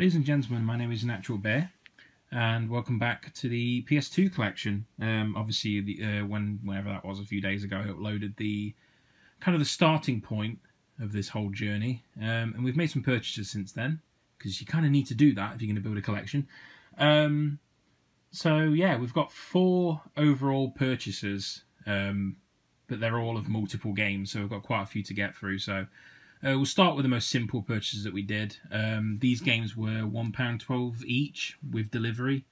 Ladies and gentlemen, my name is An Actual Bear, and welcome back to the PS2 collection. Um, obviously, the, uh, when whenever that was, a few days ago, I uploaded the kind of the starting point of this whole journey, um, and we've made some purchases since then because you kind of need to do that if you're going to build a collection. Um, so yeah, we've got four overall purchases, um, but they're all of multiple games, so we've got quite a few to get through. So uh, we'll start with the most simple purchases that we did. Um, these games were £1.12 each with delivery.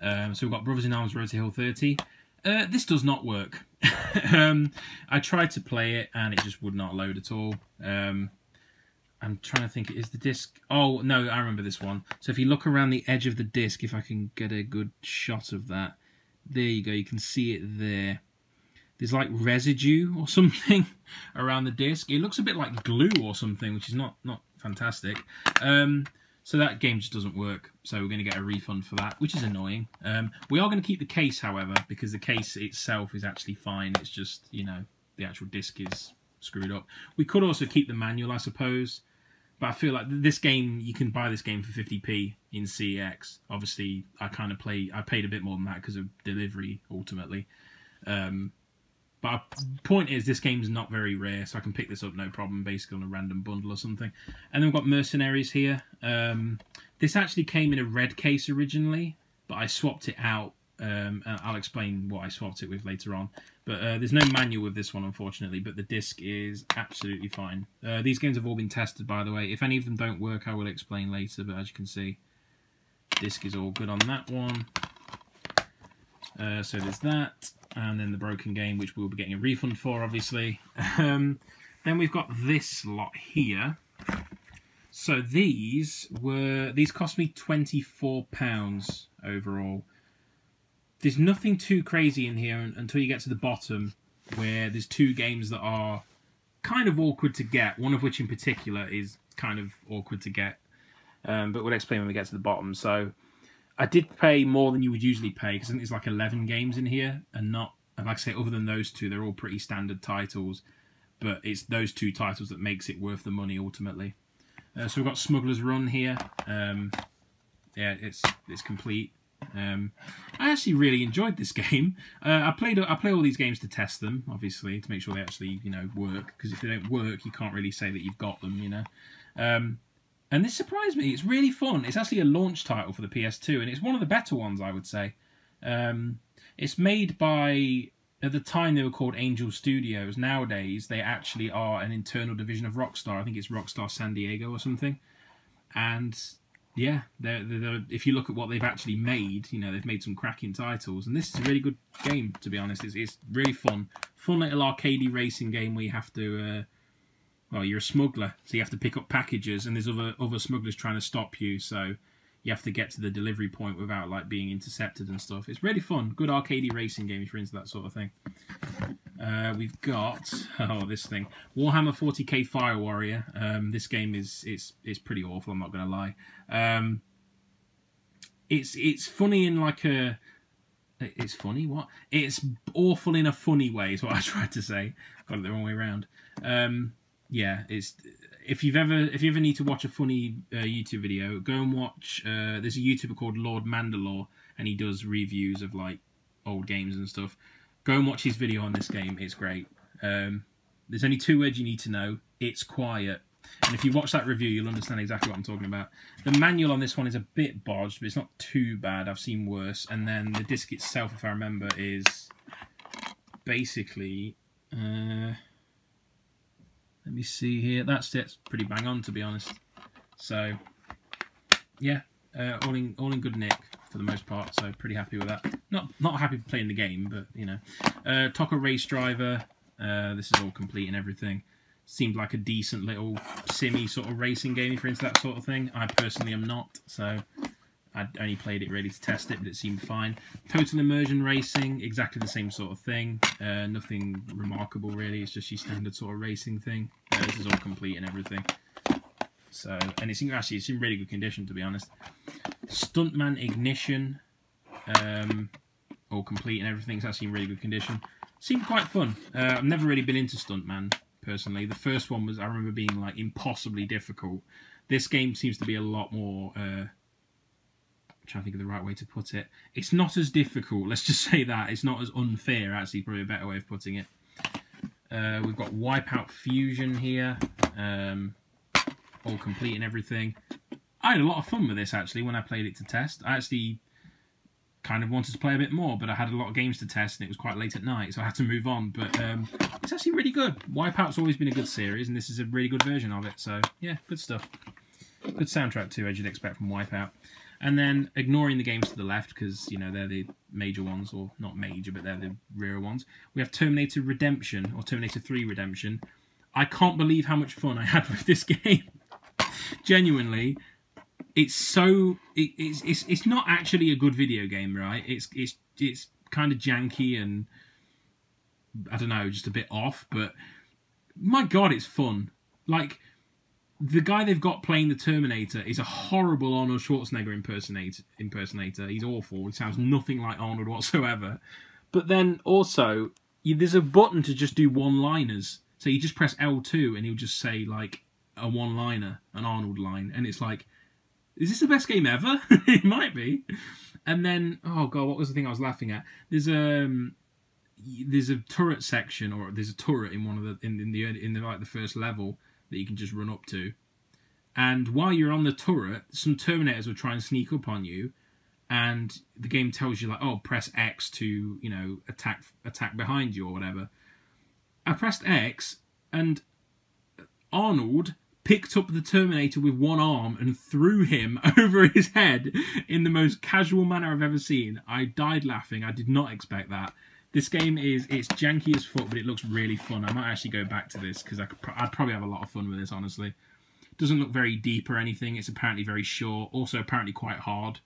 Um, so we've got Brothers in Arms Road to Hill 30. Uh, this does not work. um, I tried to play it and it just would not load at all. Um, I'm trying to think, is the disc... Oh, no, I remember this one. So if you look around the edge of the disc, if I can get a good shot of that. There you go, you can see it there there's like residue or something around the disc. It looks a bit like glue or something, which is not not fantastic. Um, so that game just doesn't work. So we're going to get a refund for that, which is annoying. Um, we are going to keep the case, however, because the case itself is actually fine. It's just, you know, the actual disc is screwed up. We could also keep the manual, I suppose. But I feel like this game, you can buy this game for 50p in CEX. Obviously, I kind of play, I paid a bit more than that because of delivery, ultimately. Um, but point is, this game's not very rare, so I can pick this up no problem, basically on a random bundle or something. And then we've got Mercenaries here. Um, this actually came in a red case originally, but I swapped it out. Um, I'll explain what I swapped it with later on. But uh, there's no manual with this one, unfortunately, but the disc is absolutely fine. Uh, these games have all been tested, by the way. If any of them don't work, I will explain later, but as you can see, disc is all good on that one. Uh, so there's that and then the broken game, which we'll be getting a refund for, obviously. Um, then we've got this lot here. So these were these cost me twenty four pounds overall. There's nothing too crazy in here until you get to the bottom, where there's two games that are kind of awkward to get. One of which, in particular, is kind of awkward to get. Um, but we'll explain when we get to the bottom. So I did pay more than you would usually pay because I think there's like 11 games in here, and not and like I say, other than those two, they're all pretty standard titles. But it's those two titles that makes it worth the money ultimately. Uh, so we've got Smuggler's Run here. Um, yeah, it's it's complete. Um, I actually really enjoyed this game. Uh, I played I play all these games to test them, obviously, to make sure they actually you know work. Because if they don't work, you can't really say that you've got them, you know. Um, and this surprised me. It's really fun. It's actually a launch title for the PS2, and it's one of the better ones, I would say. Um, it's made by, at the time they were called Angel Studios. Nowadays, they actually are an internal division of Rockstar. I think it's Rockstar San Diego or something. And yeah, they're, they're, if you look at what they've actually made, you know, they've made some cracking titles. And this is a really good game, to be honest. It's, it's really fun. Fun little arcadey racing game where you have to... Uh, well, you're a smuggler, so you have to pick up packages, and there's other other smugglers trying to stop you. So you have to get to the delivery point without like being intercepted and stuff. It's really fun, good arcadey racing game if you're into that sort of thing. Uh, we've got oh this thing Warhammer 40k Fire Warrior. Um, this game is it's it's pretty awful. I'm not gonna lie. Um, it's it's funny in like a it's funny what it's awful in a funny way is what I tried to say. Got it the wrong way around. Um, yeah, it's if you've ever if you ever need to watch a funny uh, YouTube video, go and watch. Uh, there's a YouTuber called Lord Mandalore, and he does reviews of like old games and stuff. Go and watch his video on this game. It's great. Um, there's only two words you need to know. It's quiet. And if you watch that review, you'll understand exactly what I'm talking about. The manual on this one is a bit bodged, but it's not too bad. I've seen worse. And then the disc itself, if I remember, is basically... Uh, let me see here. That's it. Pretty bang on, to be honest. So, yeah, uh, all in all in good nick for the most part. So pretty happy with that. Not not happy for playing the game, but you know, uh, TOCA Race Driver. Uh, this is all complete and everything. Seemed like a decent little simmy sort of racing game if you're into that sort of thing. I personally am not, so I only played it really to test it, but it seemed fine. Total Immersion Racing, exactly the same sort of thing. Uh, nothing remarkable really. It's just your standard sort of racing thing. Uh, this is all complete and everything. So, and it's in, actually it's in really good condition to be honest. Stuntman Ignition, um, all complete and everything. It's actually in really good condition. Seemed quite fun. Uh, I've never really been into Stuntman personally. The first one was I remember being like impossibly difficult. This game seems to be a lot more. I'm trying to think of the right way to put it. It's not as difficult. Let's just say that it's not as unfair. Actually, probably a better way of putting it. Uh, we've got Wipeout Fusion here, um, all complete and everything. I had a lot of fun with this actually when I played it to test. I actually kind of wanted to play a bit more, but I had a lot of games to test and it was quite late at night, so I had to move on. But um, it's actually really good. Wipeout's always been a good series, and this is a really good version of it. So yeah, good stuff. Good soundtrack too, as you'd expect from Wipeout. And then ignoring the games to the left because you know they're the major ones, or not major, but they're the rear ones. We have Terminator Redemption or Terminator 3 Redemption. I can't believe how much fun I had with this game. Genuinely, it's so it, it's it's it's not actually a good video game, right? It's it's it's kind of janky and I don't know, just a bit off. But my god, it's fun. Like the guy they've got playing the Terminator is a horrible Arnold Schwarzenegger impersonator. Impersonator. He's awful. He sounds nothing like Arnold whatsoever. But then also, you, there's a button to just do one-liners. So you just press L2 and he'll just say like a one-liner, an Arnold line, and it's like is this the best game ever? it might be. And then, oh god, what was the thing I was laughing at? There's a um, there's a turret section, or there's a turret in one of the in, in the in the like the first level that you can just run up to. And while you're on the turret, some Terminators will try and sneak up on you, and the game tells you like, oh, press X to you know attack attack behind you or whatever. I pressed X, and Arnold picked up the Terminator with one arm and threw him over his head in the most casual manner I've ever seen. I died laughing. I did not expect that. This game is it's janky as fuck, but it looks really fun. I might actually go back to this because I'd probably have a lot of fun with this. Honestly, doesn't look very deep or anything. It's apparently very short. Also, apparently quite hard,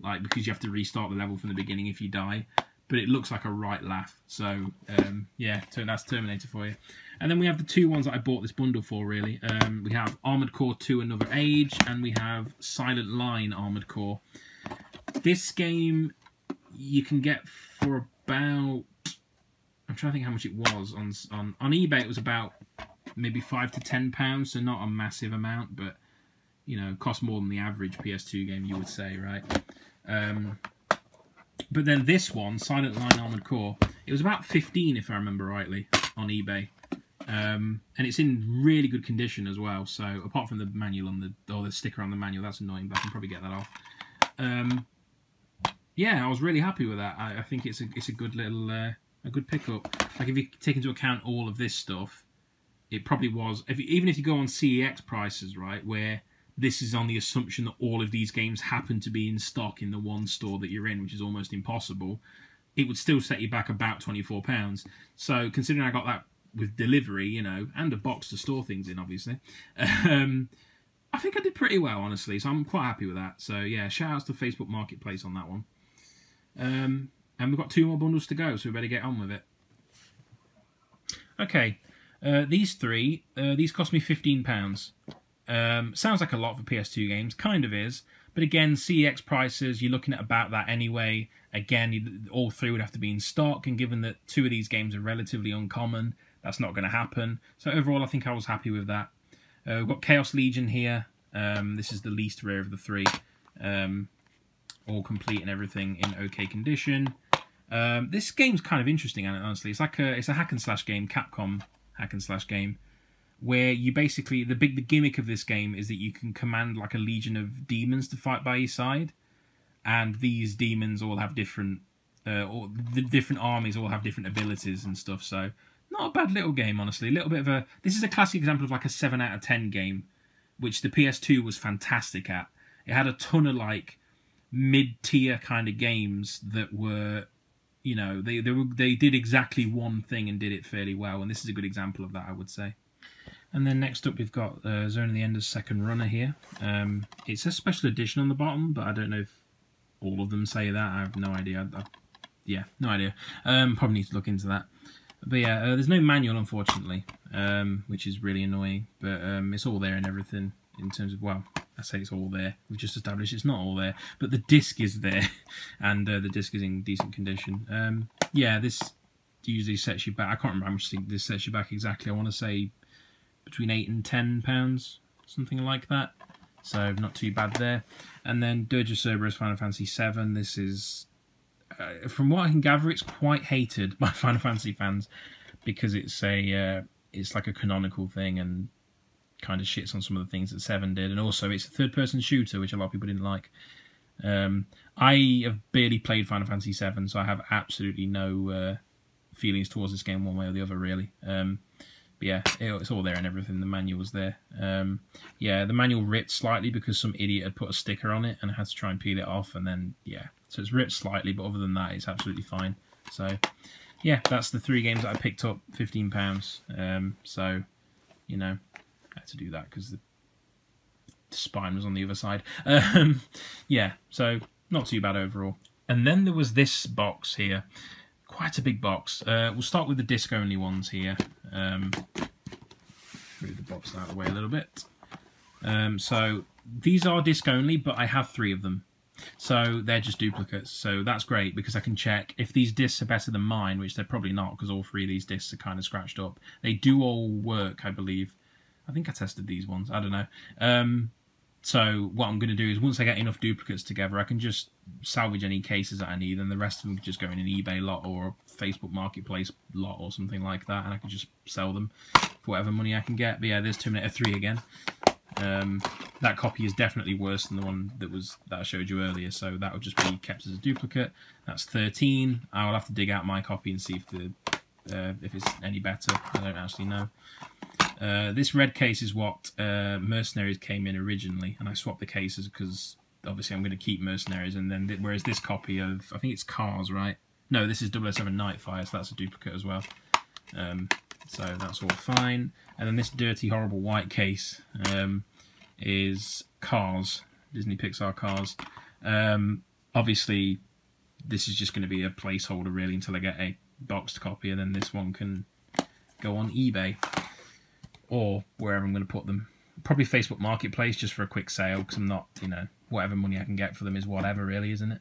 like because you have to restart the level from the beginning if you die. But it looks like a right laugh. So um, yeah, that's Terminator for you. And then we have the two ones that I bought this bundle for, really. Um, we have Armored Core 2 Another Age, and we have Silent Line Armored Core. This game you can get for about... I'm trying to think how much it was. On, on, on eBay it was about maybe 5 to 10 pounds, so not a massive amount, but, you know, cost more than the average PS2 game, you would say, right? Um, but then this one, Silent Line Armored Core, it was about 15 if I remember rightly on eBay. Um, and it's in really good condition as well. So apart from the manual on the or the sticker on the manual, that's annoying, but I can probably get that off. Um, yeah, I was really happy with that. I, I think it's a it's a good little uh, a good pickup. Like if you take into account all of this stuff, it probably was. If you, even if you go on CEX prices, right, where this is on the assumption that all of these games happen to be in stock in the one store that you're in, which is almost impossible, it would still set you back about twenty four pounds. So considering I got that with delivery, you know, and a box to store things in, obviously. Um, I think I did pretty well, honestly, so I'm quite happy with that. So yeah, shout outs to Facebook Marketplace on that one. Um, and we've got two more bundles to go, so we better get on with it. Okay, uh, these three, uh, these cost me £15. Um, sounds like a lot for PS2 games, kind of is. But again, CEX prices, you're looking at about that anyway. Again, all three would have to be in stock, and given that two of these games are relatively uncommon, that's not going to happen. So overall, I think I was happy with that. Uh, we've got Chaos Legion here. Um, this is the least rare of the three. Um, all complete and everything in okay condition. Um, this game's kind of interesting, honestly. It's like a it's a hack and slash game, Capcom hack and slash game, where you basically the big the gimmick of this game is that you can command like a legion of demons to fight by your side, and these demons all have different, uh, or the different armies all have different abilities and stuff. So not a bad little game, honestly. A little bit of a. This is a classic example of like a seven out of ten game, which the PS2 was fantastic at. It had a ton of like mid-tier kind of games that were, you know, they they were they did exactly one thing and did it fairly well, and this is a good example of that, I would say. And then next up, we've got uh, Zone of the Enders Second Runner here. Um, it's a special edition on the bottom, but I don't know if all of them say that. I have no idea. I, I, yeah, no idea. Um, probably need to look into that. But yeah, uh, there's no manual, unfortunately, um, which is really annoying. But um, it's all there and everything in terms of, well, I say it's all there. We've just established it's not all there. But the disc is there, and uh, the disc is in decent condition. Um, yeah, this usually sets you back. I can't remember how much this sets you back exactly. I want to say between 8 and 10 pounds, something like that. So not too bad there. And then Dirge of Cerberus Final Fantasy VII. This is, uh, from what I can gather, it's quite hated by Final Fantasy fans because it's a uh, it's like a canonical thing and kind of shits on some of the things that Seven did, and also it's a third-person shooter, which a lot of people didn't like. Um, I have barely played Final Fantasy VII, so I have absolutely no uh, feelings towards this game one way or the other, really. Um, but yeah, it, it's all there and everything. The manual's there. Um, yeah, the manual ripped slightly because some idiot had put a sticker on it and I had to try and peel it off, and then yeah, so it's ripped slightly, but other than that, it's absolutely fine. So yeah, that's the three games that I picked up, fifteen pounds. Um, so you know, Had to do that because the spine was on the other side. Um, yeah, so not too bad overall. And then there was this box here, quite a big box. Uh, we'll start with the disc only ones here. Um, move the box out of the way a little bit. Um, so these are disc only, but I have three of them. So they're just duplicates. So that's great because I can check if these discs are better than mine, which they're probably not because all three of these discs are kind of scratched up. They do all work, I believe. I think I tested these ones. I don't know. Um, so what I'm going to do is once I get enough duplicates together, I can just salvage any cases that I need, and the rest of them just go in an eBay lot or a Facebook Marketplace lot or something like that, and I can just sell them for whatever money I can get. But yeah, there's Terminator 3 again. Um, that copy is definitely worse than the one that was that I showed you earlier, so that would just be kept as a duplicate. That's 13. I will have to dig out my copy and see if the uh, if it's any better. I don't actually know. Uh, this red case is what uh, Mercenaries came in originally, and I swapped the cases because obviously I'm going to keep Mercenaries, and then th whereas this copy of I think it's Cars, right? No, this is 007 Nightfire, so that's a duplicate as well. Um, so that's all fine. And then this dirty, horrible white case um, is Cars, Disney Pixar Cars. Um, obviously, this is just going to be a placeholder really until I get a boxed copy, and then this one can go on eBay or wherever I'm going to put them. Probably Facebook Marketplace just for a quick sale because I'm not, you know, whatever money I can get for them is whatever, really, isn't it?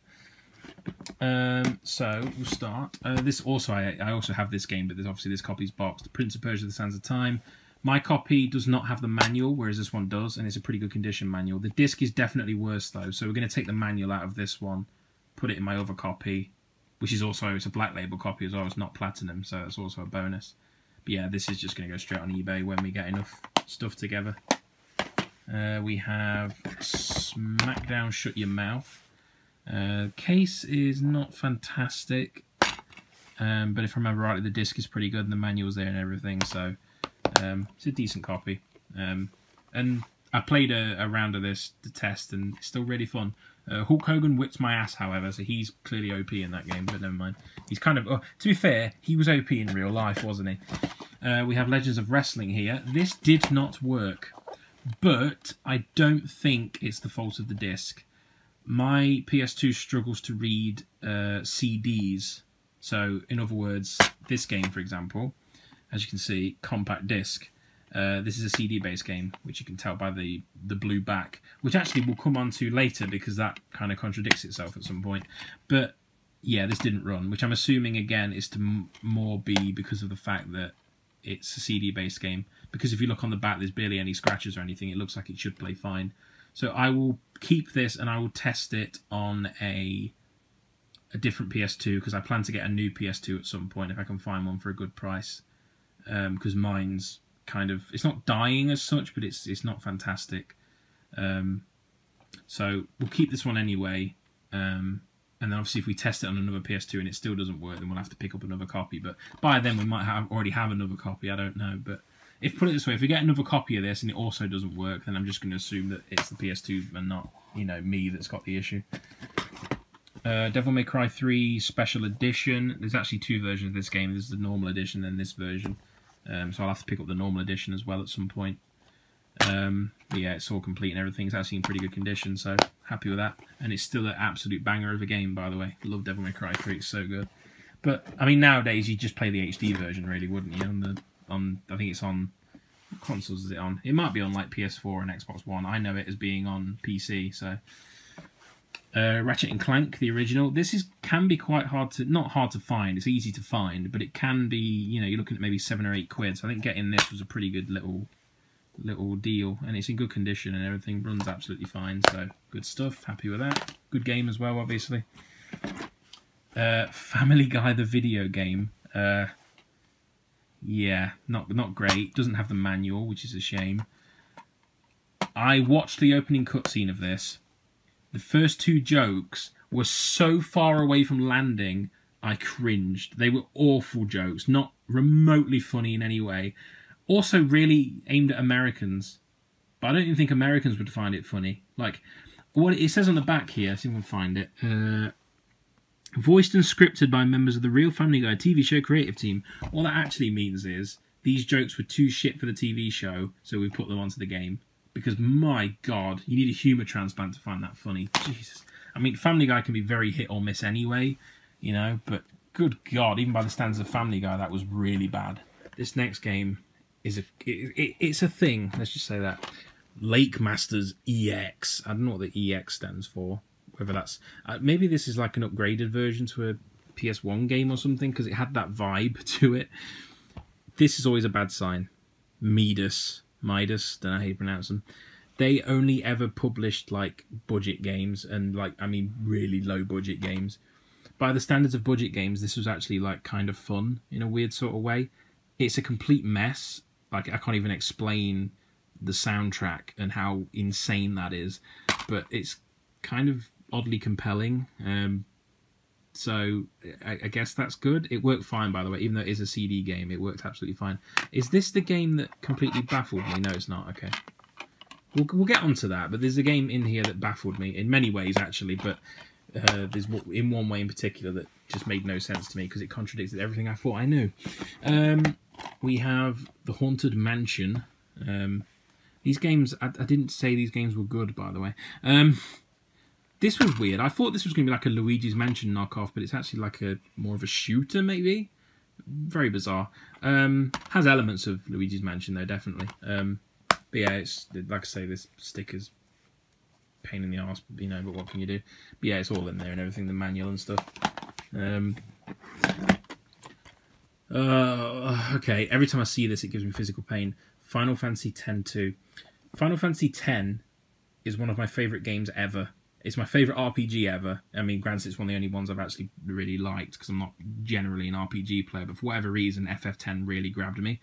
Um, so we'll start. Uh, this also, I, I also have this game, but there's obviously this copy's boxed. Prince of Persia: The Sands of Time. My copy does not have the manual, whereas this one does, and it's a pretty good condition manual. The disc is definitely worse though, so we're going to take the manual out of this one, put it in my other copy, which is also it's a black label copy as well. It's not platinum, so it's also a bonus. But yeah, this is just going to go straight on eBay when we get enough stuff together. Uh, we have Smackdown Shut Your Mouth. Uh, case is not fantastic, um, but if I remember rightly, the disc is pretty good and the manual's there and everything, so um, it's a decent copy. Um, and I played a, a, round of this test, and it's still really fun. Uh, Hulk Hogan whipped my ass, however, so he's clearly OP in that game, but never mind. He's kind of, oh, to be fair, he was OP in real life, wasn't he? Uh, we have Legends of Wrestling here. This did not work, but I don't think it's the fault of the disc. My PS2 struggles to read uh, CDs. So, in other words, this game, for example, as you can see, compact disc. Uh, this is a CD-based game, which you can tell by the the blue back, which actually we'll come on to later because that kind of contradicts itself at some point. But yeah, this didn't run, which I'm assuming again is to more be because of the fact that it's a CD-based game. Because if you look on the back, there's barely any scratches or anything. It looks like it should play fine. So I will keep this and I will test it on a a different PS2 because I plan to get a new PS2 at some point if I can find one for a good price. Because um, mine's kind of it's not dying as such, but it's it's not fantastic. Um, so we'll keep this one anyway. Um, and then obviously if we test it on another PS2 and it still doesn't work, then we'll have to pick up another copy. But by then we might have already have another copy. I don't know. But if put it this way, if we get another copy of this and it also doesn't work, then I'm just going to assume that it's the PS2 and not you know me that's got the issue. Uh, Devil May Cry 3 Special Edition. There's actually two versions of this game. There's the normal edition and this version. Um, so I'll have to pick up the normal edition as well at some point. Um, yeah, it's all complete and everything. It's actually in pretty good condition, so happy with that. And it's still an absolute banger of a game, by the way. Love Devil May Cry 3, it's so good. But I mean, nowadays you just play the HD version, really, wouldn't you? On the on, I think it's on consoles is it on? It might be on like PS4 and Xbox One. I know it as being on PC, so. Uh, Ratchet and Clank, the original. This is can be quite hard to not hard to find. It's easy to find, but it can be. You know, you're looking at maybe seven or eight quid. So I think getting this was a pretty good little little deal, and it's in good condition and everything runs absolutely fine. So good stuff. Happy with that. Good game as well, obviously. Uh, Family Guy the video game. Uh, yeah, not not great. Doesn't have the manual, which is a shame. I watched the opening cutscene of this. The first two jokes were so far away from landing, I cringed. They were awful jokes, not remotely funny in any way. Also, really aimed at Americans, but I don't even think Americans would find it funny. Like, what it says on the back here, see if I can find it. Uh, voiced and scripted by members of the Real Family Guy TV show creative team. All that actually means is these jokes were too shit for the TV show, so we put them onto the game. Because my god, you need a humour transplant to find that funny. Jesus. I mean, Family Guy can be very hit or miss anyway, you know, but good god, even by the standards of Family Guy, that was really bad. This next game is a it, it, it's a thing. Let's just say that Lake Masters EX. I don't know what the EX stands for. Whether that's uh, maybe this is like an upgraded version to a PS1 game or something because it had that vibe to it. This is always a bad sign. Midas, Midas, don't know how you pronounce them. They only ever published like budget games and like I mean really low budget games. By the standards of budget games, this was actually like kind of fun in a weird sort of way. It's a complete mess. Like I can't even explain the soundtrack and how insane that is, but it's kind of oddly compelling. Um, so I, I, guess that's good. It worked fine, by the way, even though it is a CD game. It worked absolutely fine. Is this the game that completely baffled me? No, it's not. Okay, we'll we'll get onto that. But there's a game in here that baffled me in many ways, actually. But uh, there's in one way in particular that just made no sense to me because it contradicted everything I thought I knew. Um, we have the Haunted Mansion. Um, these games, I, I, didn't say these games were good, by the way. Um, this was weird. I thought this was going to be like a Luigi's Mansion knockoff, but it's actually like a more of a shooter, maybe. Very bizarre. Um, has elements of Luigi's Mansion though, definitely. Um, but yeah, it's like I say, this sticker's pain in the ass, you know. But what can you do? But yeah, it's all in there and everything, the manual and stuff. Um, uh, okay, every time I see this, it gives me physical pain. Final Fantasy X-2. Final Fantasy X is one of my favourite games ever. It's my favourite RPG ever. I mean, granted, it's one of the only ones I've actually really liked because I'm not generally an RPG player, but for whatever reason, FF10 really grabbed me.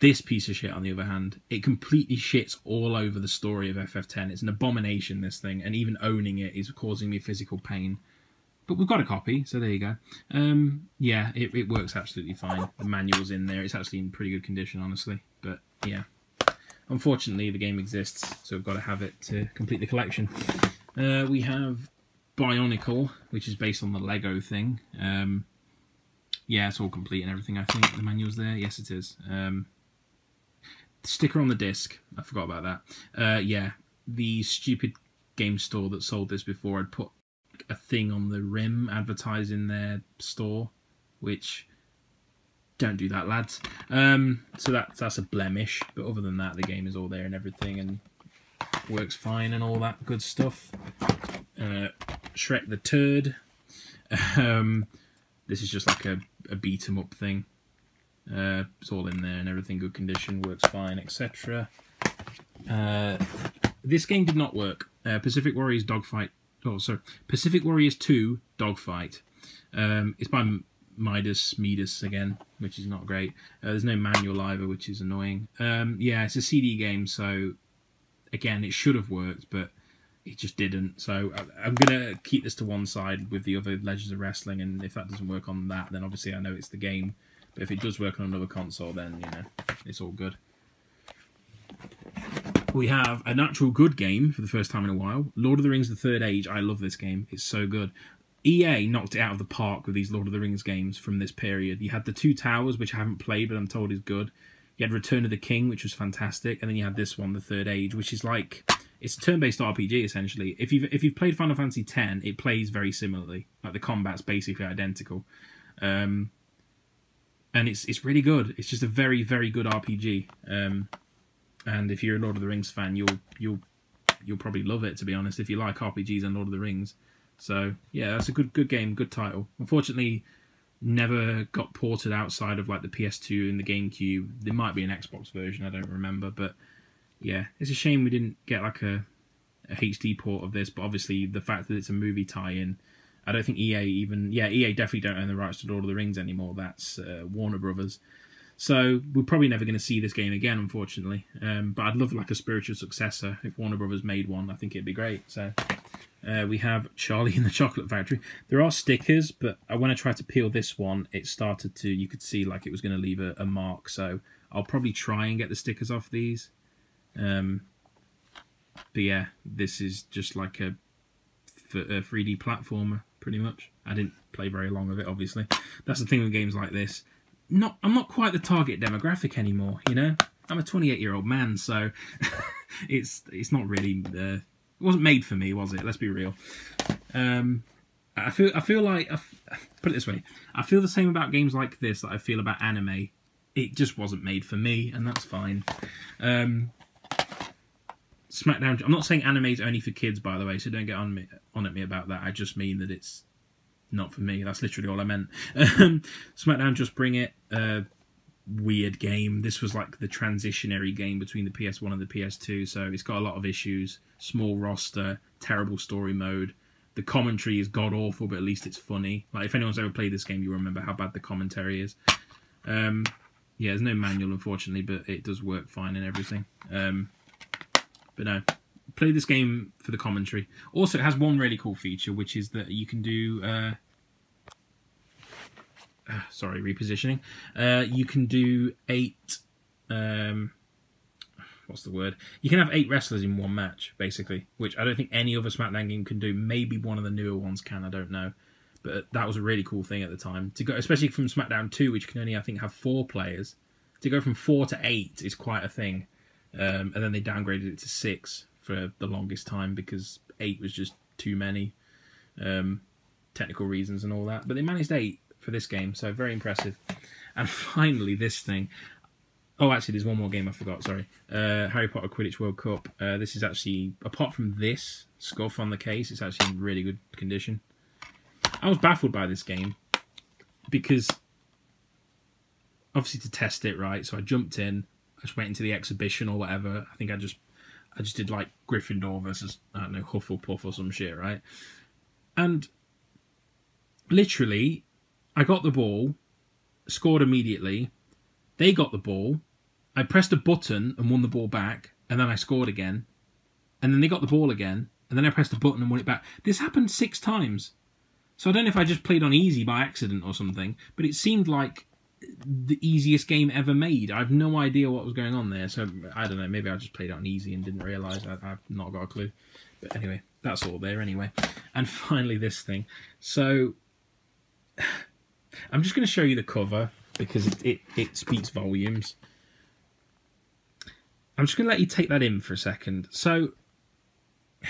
This piece of shit, on the other hand, it completely shits all over the story of FF10. It's an abomination, this thing, and even owning it is causing me physical pain. But we've got a copy, so there you go. Um, yeah, it, it works absolutely fine. The manual's in there. It's actually in pretty good condition, honestly. But yeah, unfortunately, the game exists, so we've got to have it to complete the collection. Uh, we have Bionicle, which is based on the Lego thing. Um, yeah, it's all complete and everything. I think the manual's there. Yes, it is. Um, sticker on the disc. I forgot about that. Uh, yeah, the stupid game store that sold this before had put a thing on the rim advertising their store, which don't do that, lads. Um, so that's that's a blemish. But other than that, the game is all there and everything, and works fine and all that good stuff. Uh, Shrek the Turd. Um, this is just like a, a beat 'em up thing. Uh, it's all in there and everything good condition, works fine, etc. Uh, this game did not work. Uh, Pacific Warriors Dogfight. Oh, sorry. Pacific Warriors 2 Dogfight. Um, it's by Midas, Midas again, which is not great. Uh, there's no manual either, which is annoying. Um, yeah, it's a CD game, so again, it should have worked, but it just didn't. So I'm gonna keep this to one side with the other Legends of Wrestling, and if that doesn't work on that, then obviously I know it's the game. But if it does work on another console, then you know it's all good. We have a natural good game for the first time in a while. Lord of the Rings: The Third Age. I love this game. It's so good. EA knocked it out of the park with these Lord of the Rings games from this period. You had the Two Towers, which I haven't played, but I'm told is good. You had Return of the King, which was fantastic, and then you had this one, The Third Age, which is like it's a turn-based RPG essentially. If you've if you've played Final Fantasy X, it plays very similarly. Like the combat's basically identical, um, and it's it's really good. It's just a very very good RPG. Um, and if you're a Lord of the Rings fan, you'll you'll you'll probably love it. To be honest, if you like RPGs and Lord of the Rings, so yeah, that's a good good game, good title. Unfortunately, never got ported outside of like the PS2 and the GameCube. There might be an Xbox version, I don't remember, but yeah, it's a shame we didn't get like a, a HD port of this. But obviously, the fact that it's a movie tie-in, I don't think EA even yeah EA definitely don't own the rights to Lord of the Rings anymore. That's uh, Warner Brothers. So we're probably never going to see this game again, unfortunately. Um, but I'd love like a spiritual successor if Warner Brothers made one. I think it'd be great. So uh, we have Charlie in the Chocolate Factory. There are stickers, but I when I tried to peel this one, it started to. You could see like it was going to leave a, a mark. So I'll probably try and get the stickers off these. Um, but yeah, this is just like a, a 3D platformer, pretty much. I didn't play very long of it, obviously. That's the thing with games like this not I'm not quite the target demographic anymore. You know, I'm a 28 year old man, so it's it's not really uh, it wasn't made for me, was it? Let's be real. Um, I feel I feel like I, put it this way, I feel the same about games like this that I feel about anime. It just wasn't made for me, and that's fine. Um, SmackDown. I'm not saying anime is only for kids, by the way, so don't get on me on at me about that. I just mean that it's not for me. That's literally all I meant. Um, SmackDown Just Bring It, uh, weird game. This was like the transitionary game between the PS1 and the PS2, so it's got a lot of issues. Small roster, terrible story mode. The commentary is god awful, but at least it's funny. Like if anyone's ever played this game, you remember how bad the commentary is. Um, yeah, there's no manual unfortunately, but it does work fine and everything. Um, but no, play this game for the commentary. Also, it has one really cool feature, which is that you can do. Uh, sorry, repositioning. Uh, you can do eight. Um, what's the word? You can have eight wrestlers in one match, basically, which I don't think any other SmackDown game can do. Maybe one of the newer ones can. I don't know, but that was a really cool thing at the time to go, especially from SmackDown Two, which can only I think have four players. To go from four to eight is quite a thing, um, and then they downgraded it to six for the longest time because eight was just too many um, technical reasons and all that. But they managed eight for this game, so very impressive. And finally, this thing. Oh, actually, there's one more game I forgot. Sorry, uh, Harry Potter Quidditch World Cup. Uh, this is actually, apart from this scuff on the case, it's actually in really good condition. I was baffled by this game because, obviously, to test it right. So I jumped in. I just went into the exhibition or whatever. I think I just I just did like Gryffindor versus I don't know Hufflepuff or some shit, right? And literally, I got the ball, scored immediately. They got the ball. I pressed a button and won the ball back, and then I scored again. And then they got the ball again, and then I pressed a button and won it back. This happened six times. So I don't know if I just played on easy by accident or something, but it seemed like the easiest game ever made. I have no idea what was going on there. So I don't know. Maybe I just played on easy and didn't realise. I, have not got a clue. But anyway, that's all there anyway. And finally, this thing. So I'm just going to show you the cover because it, it, it speaks volumes. I'm just going to let you take that in for a second. So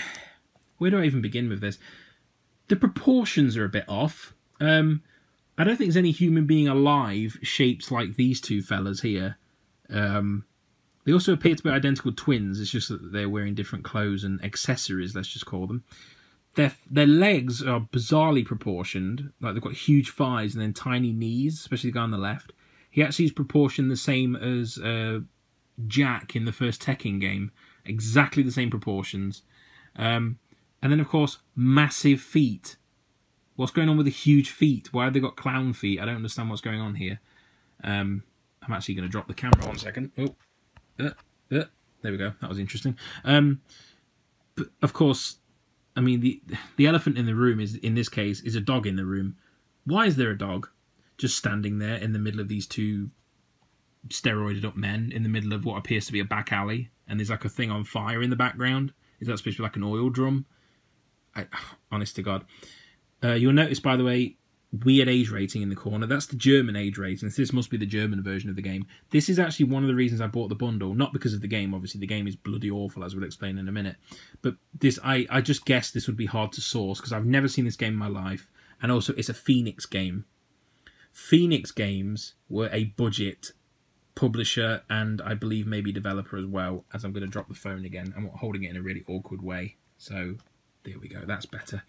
where do I even begin with this? The proportions are a bit off. Um, I don't think there's any human being alive shaped like these two fellas here. Um, they also appear to be identical twins. It's just that they're wearing different clothes and accessories. Let's just call them. Their their legs are bizarrely proportioned. Like they've got huge thighs and then tiny knees, especially the guy on the left. He actually is proportioned the same as uh, Jack in the first Tekken game. Exactly the same proportions. Um, and then of course massive feet What's going on with the huge feet? Why have they got clown feet? I don't understand what's going on here. Um, I'm actually going to drop the camera one second. Oh, uh, uh, there we go. That was interesting. Um, but of course, I mean the the elephant in the room is in this case is a dog in the room. Why is there a dog just standing there in the middle of these two steroided up men in the middle of what appears to be a back alley? And there's like a thing on fire in the background. Is that supposed to be like an oil drum? I, honest to God. Uh, you'll notice, by the way, weird age rating in the corner. That's the German age rating. This must be the German version of the game. This is actually one of the reasons I bought the bundle, not because of the game. Obviously, the game is bloody awful, as we'll explain in a minute. But this, I, I just guessed this would be hard to source because I've never seen this game in my life, and also it's a Phoenix game. Phoenix Games were a budget publisher and I believe maybe developer as well. As I'm going to drop the phone again, I'm holding it in a really awkward way. So there we go. That's better.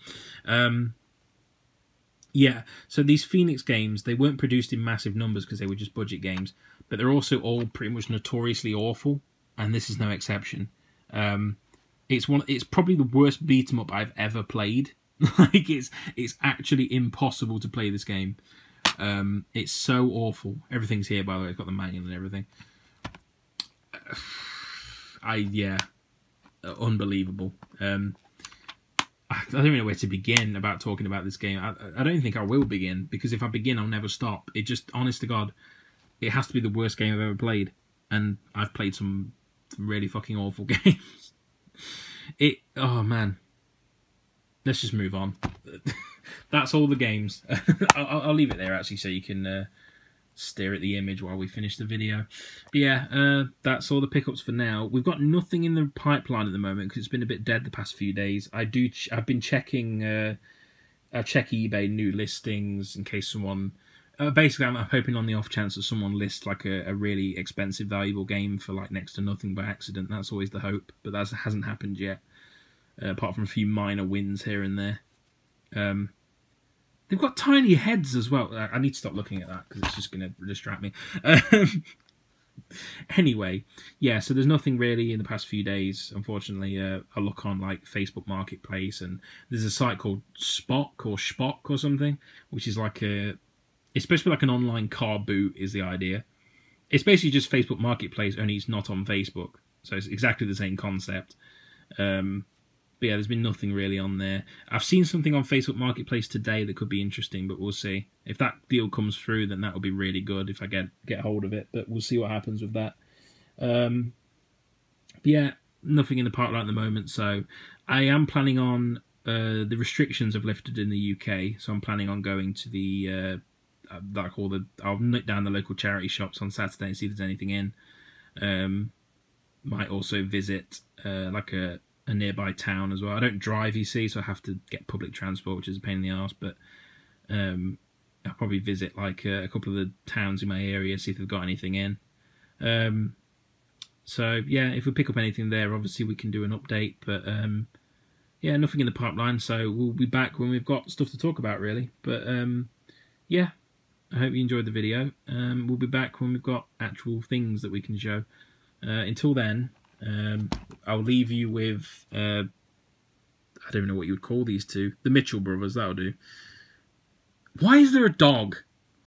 Um, Yeah, so these Phoenix games, they weren't produced in massive numbers because they were just budget games, but they're also all pretty much notoriously awful, and this is no exception. Um, it's one. It's probably the worst beat 'em up I've ever played. like it's it's actually impossible to play this game. Um, it's so awful. Everything's here, by the way. It's got the manual and everything. I yeah, unbelievable. Um, I don't even know where to begin about talking about this game. I, I don't think I will begin because if I begin, I'll never stop. It just, honest to God, it has to be the worst game I've ever played, and I've played some, really fucking awful games. It, oh man, let's just move on. That's all the games. I'll, I'll, leave it there actually, so you can uh, stare at the image while we finish the video. But yeah, uh, that's all the pickups for now. We've got nothing in the pipeline at the moment because it's been a bit dead the past few days. I do. I've been checking. Uh, I check eBay new listings in case someone. Uh, basically, I'm hoping on the off chance that someone lists like a, a, really expensive, valuable game for like next to nothing by accident. That's always the hope, but that hasn't happened yet. Uh, apart from a few minor wins here and there. Um, They've got tiny heads as well. I need to stop looking at that because it's just going to distract me. Um, anyway, yeah, so there's nothing really in the past few days. Unfortunately, uh, I look on like Facebook Marketplace and there's a site called Spock or Spock or something, which is like a. It's basically like an online car boot, is the idea. It's basically just Facebook Marketplace, only it's not on Facebook. So it's exactly the same concept. Um, but yeah, there's been nothing really on there. I've seen something on Facebook Marketplace today that could be interesting, but we'll see. If that deal comes through, then that will be really good if I get get hold of it. But we'll see what happens with that. Um, yeah, nothing in the pipeline at the moment. So I am planning on uh, the restrictions have lifted in the UK, so I'm planning on going to the uh, uh like all the I'll nip down the local charity shops on Saturday and see if there's anything in. Um, might also visit uh, like a a nearby town as well. I don't drive, you see, so I have to get public transport, which is a pain in the ass. But um, I'll probably visit like a, a, couple of the towns in my area, see if they've got anything in. Um, so yeah, if we pick up anything there, obviously we can do an update. But um, yeah, nothing in the pipeline. So we'll be back when we've got stuff to talk about, really. But um, yeah, I hope you enjoyed the video. Um, we'll be back when we've got actual things that we can show. Uh, until then, um, I'll leave you with uh, I don't know what you would call these two. The Mitchell brothers, that'll do. Why is there a dog?